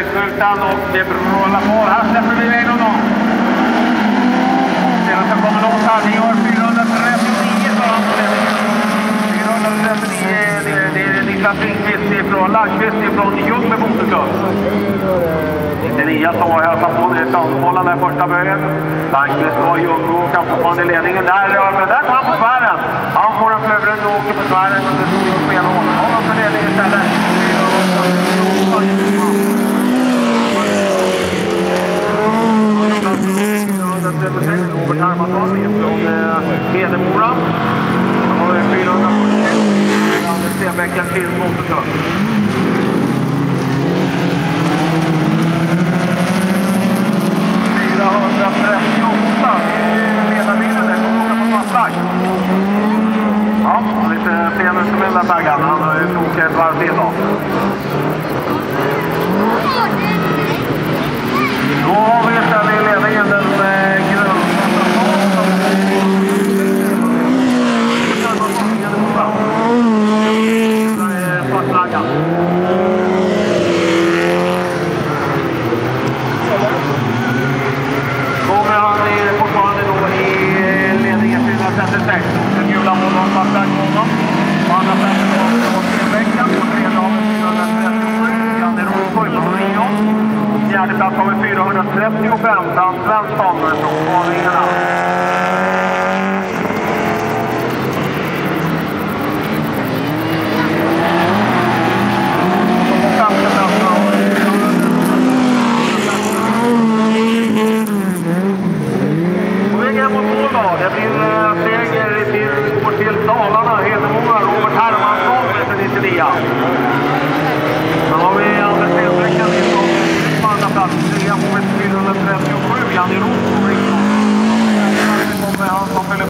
vägskutan och det rullar på. Här släpper vi iväg honom. Senaste så. Det gör 439 sa han på ledningen. 439 det är- Niklas Lindqvist ifrån Laggqvist ifrån Ljungby Motorklubb. 99 som var hälsade på nere i Sandmåla där första böjen. Laggqvist var Ljungby och kan fortfarande i ledningen. Där, men där tar han på tvären. Han får en flövrun och åker på tvären och det står ju fel håll. Han har för ledning istället. Robert från eh, Hedemora. Han har 440. Anders Stenbecken till Motorklubb. 438. Ledarbilen där kommer. Ja, lite sen som med den där baggan. Han har ju tokat ett varv till då. Då har vi istället i ledningen den eh, gröna fram. Kommer han fortfarande då i eh, ledningen 436. Den gula målvakten backar på honom. På andra sidan har på Stenbäcken på tredje dagen 437. Janne Rosborg på Rio. Fjärde plats har vi 435. Dan Svensson från Haningarna. dernier long.